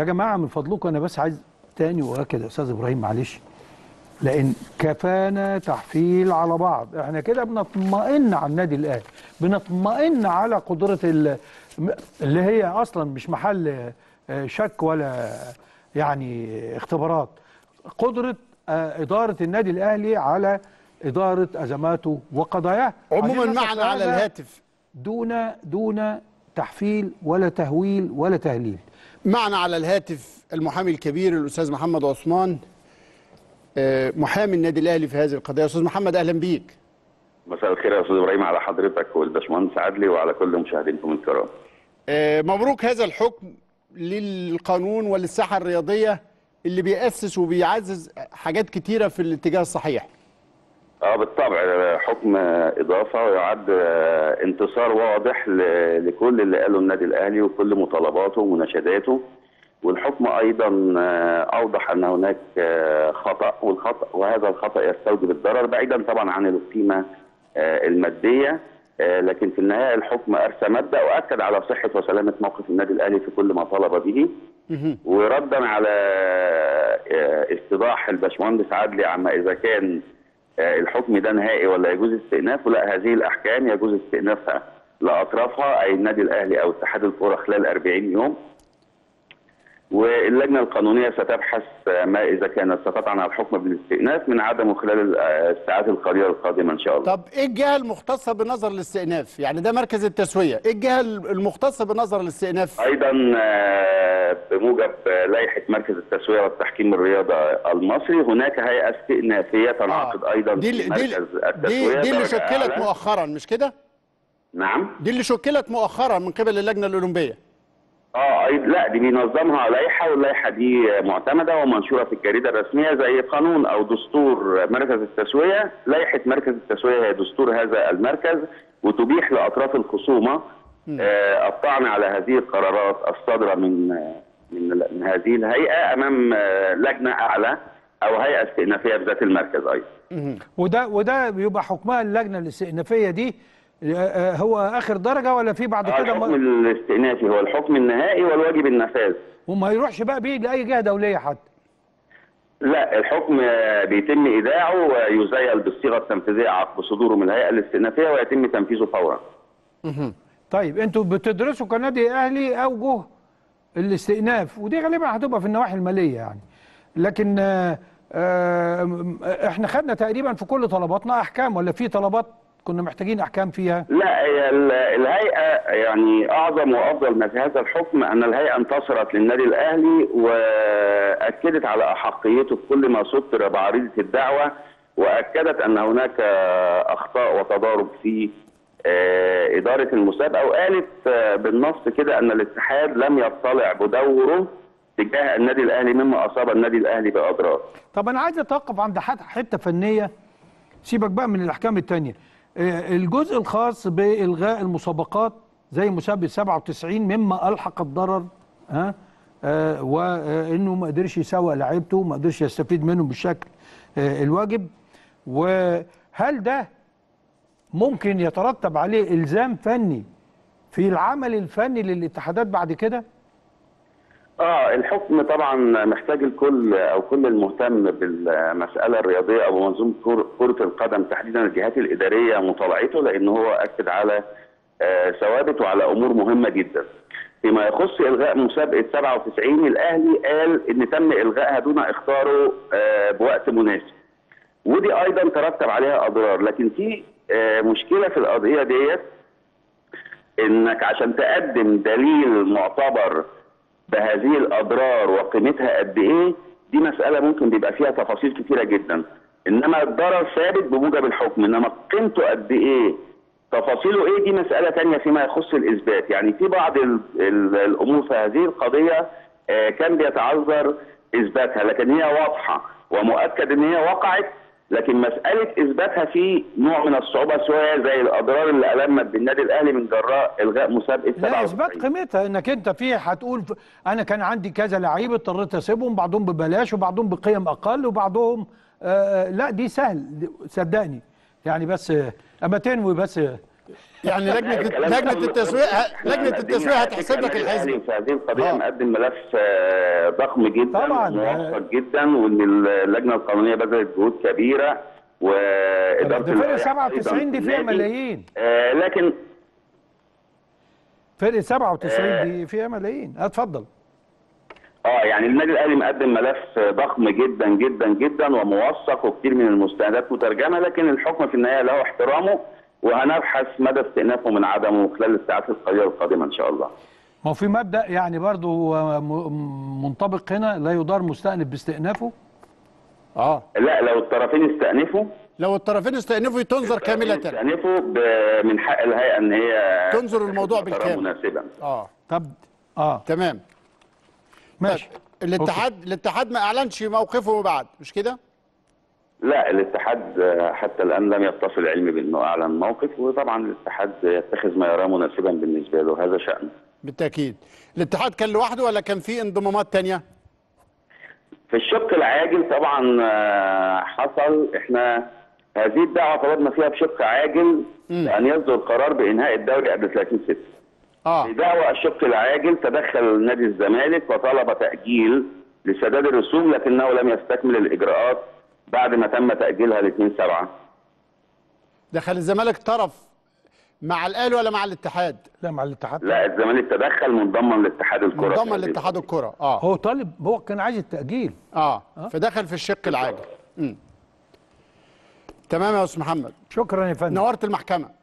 يا جماعة من فضلكم. أنا بس عايز تاني واكد يا أستاذ إبراهيم معلش. لأن كفانا تحفيل على بعض. إحنا كده بنطمئن على النادي الأهلي. بنطمئن على قدرة ال- اللي هي أصلا مش محل آه، شك ولا يعني اختبارات. قدرة آه، إدارة النادي الأهلي على إدارة أزماته وقضاياه. عموما معنا على الهاتف. دون دون تحفيل ولا تهويل ولا تهليل. معنا على الهاتف المحامي الكبير الأستاذ محمد عثمان آه، محامي النادي الأهلي في هذه القضية. أستاذ محمد أهلا بيك. مساء الخير يا أستاذ إبراهيم على حضرتك والباشمهندس عدلي وعلى كل مشاهدينكم الكرام. آه، مبروك هذا الحكم للقانون وللساحة الرياضية اللي بيأسس وبيعزز حاجات كتيرة في الاتجاه الصحيح. آه بالطبع حكم إضافة ويعد انتصار واضح لكل اللي قاله النادي الأهلي وكل مطالباته ومناشداته. والحكم أيضا أوضح أن هناك خطأ والخطأ وهذا الخطأ يستوجب الضرر بعيدا طبعا عن القيمة المادية لكن في النهاية الحكم أرسى مبدا وأكد على صحة وسلامة موقف النادي الأهلي في كل ما طالب به. وردا على استيضاح الباشمهندس عدلي عما إذا كان الحكم ده نهائي ولا يجوز استئنافه لا هذه الأحكام يجوز استئنافها لأطرافها أي النادي الأهلي أو اتحاد الكره خلال 40 يوم. واللجنة القانونية ستبحث ما إذا كانت ستطعن على الحكم بالاستئناف من عدمه خلال الساعات القليلة القادمة إن شاء الله. طب إيه الجهة المختصة بنظر الاستئناف؟ يعني ده مركز التسوية، إيه الجهة المختصة بنظر الاستئناف؟ أيضا بموجب لائحة مركز التسوية والتحكيم الرياضه المصري هناك هيئة استئنافية تنعقد آه. أيضا دي في مركز دي التسوية دي اللي شكلت مؤخرا مش كده؟ نعم دي اللي شكلت مؤخرا من قبل اللجنة الأولمبية. آه لا دي بينظمها لائحة واللائحة دي معتمدة ومنشورة في الجريدة الرسمية زي قانون أو دستور مركز التسوية، لائحة مركز التسوية هي دستور هذا المركز وتبيح لأطراف الخصومة. آه الطعن على هذه القرارات الصادرة من من من هذه الهيئة أمام لجنة أعلى أو هيئة استئنافية بذات المركز أيضا. وده وده بيبقى حكمها اللجنة الاستئنافية دي هو آخر درجة ولا في بعد كده الحكم الاستئنافي هو الحكم النهائي والواجب النفاذ. وما يروحش بقى بيه لأي جهة دولية حتى. لا الحكم بيتم إيداعه ويزيل بالصيغة التنفيذية عقب صدوره من الهيئة الاستئنافية ويتم تنفيذه فورا. طيب أنتوا بتدرسوا كنادي أهلي اوجه الاستئناف؟ ودي غالبا هتبقى في النواحي المالية يعني. لكن آآ آآ إحنا خدنا تقريبا في كل طلباتنا أحكام ولا في طلبات كنا محتاجين أحكام فيها لا الهيئة يعني أعظم وأفضل ما في هذا الحكم أن الهيئة انتصرت للنادي الأهلي وأكدت على أحقيته في كل ما سطر بعريضة الدعوة وأكدت أن هناك أخطاء وتضارب في إدارة المسابقة وقالت بالنص كده أن الاتحاد لم يطلع بدوره تجاه النادي الأهلي مما أصاب النادي الأهلي بأضرار. طب أنا عايز أتوقف عند حتة فنية سيبك بقى من الأحكام الثانية. الجزء الخاص بإلغاء المسابقات زي مسابقة 97 مما ألحق الضرر ها آه وإنه ما قدرش يسوق لعيبته وما قدرش يستفيد منه بالشكل آه الواجب وهل ده ممكن يترتب عليه إلزام فني في العمل الفني للاتحادات بعد كده؟ آه الحكم طبعا محتاج الكل أو كل المهتم بالمسألة الرياضية أو منظومه كرة القدم تحديدا الجهات الإدارية مطالعته لأن هو أكد على آه ثوابت وعلى أمور مهمة جدا. فيما يخص إلغاء مسابقة 97 الأهلي قال إن تم إلغائها دون اختاره آه بوقت مناسب. ودي أيضا ترتب عليها أضرار لكن في آه مشكلة في القضية ديت إنك عشان تقدم دليل معتبر بهذه الأضرار وقيمتها قد إيه دي مسألة ممكن بيبقى فيها تفاصيل كثيره جدا. إنما الضرر ثابت بموجب الحكم. إنما قيمته قد إيه تفاصيله إيه دي مسألة ثانية فيما يخص الإثبات. يعني في بعض ال ال الأمور في هذه القضية آه كان بيتعذر إثباتها لكن هي واضحة ومؤكد إن هي وقعت لكن مسألة إثباتها في نوع من الصعوبة شوية زي الأضرار اللي المت بالنادي الأهلي من جراء إلغاء مسابقة لا إثبات قيمتها إنك أنت في هتقول أنا كان عندي كذا لعيب اضطريت أسيبهم بعضهم ببلاش وبعضهم بقيم أقل وبعضهم آه لا دي سهل صدقني. يعني بس اما تنوي بس يعني لجنة لجنة التسويق لجنة التسويق هتحسب لك هذه القضية آه. مقدم ملف آه، ضخم جدا طبعاً. جدا وإن اللجنة القانونية بذلت جهود كبيرة وإدارة ده فرق اللوائح 97 دي فيها. ملايين آه، لكن فرق 97 دي فيها ملايين اتفضل آه يعني النادي الأهلي مقدم ملف ضخم جدا جدا جدا وموثق وكثير من المستندات مترجمة لكن الحكم في النهاية له احترامه وهنبحث مدى استئنافه من عدمه خلال الساعات القليلة القادمة إن شاء الله. ما هو في مبدأ يعني برضه منطبق هنا لا يدار مستأنف باستئنافه؟ آه. لا لو الطرفين استأنفوا. لو الطرفين استأنفوا تنظر كاملة. استأنفوا من حق الهيئة إن هي تنظر الموضوع بالكامل. مناسبا. آه. طب آه. تمام. ماشي. الاتحاد الاتحاد ما أعلنش موقفه بعد مش كده؟ لا الاتحاد حتى الآن لم يتصل علمي بأنه أعلن موقف وطبعا الاتحاد يتخذ ما يراه مناسبا بالنسبة له هذا شأنه. بالتأكيد. الاتحاد كان لوحده ولا كان في انضمامات تانية؟ في الشق العاجل طبعا آه، حصل. إحنا هذه الدعوة طلبنا فيها بشق عاجل ان يصدر قرار بإنهاء الدوري قبل 30 6 آه. في دعوى الشق العاجل تدخل نادي الزمالك وطلب تأجيل لسداد الرسوم لكنه لم يستكمل الإجراءات. بعد ما تم تأجيلها ل 2 7 دخل الزمالك طرف مع الأهلي ولا مع الاتحاد؟ لا مع الاتحاد. لا الزمالك تدخل منضما لاتحاد الكرة. منضم لاتحاد الكرة آه. هو طالب هو كان عايز التأجيل. آه. فدخل في الشق العاجل. تمام يا أستاذ محمد. شكرا يا فندم. نورت المحكمة.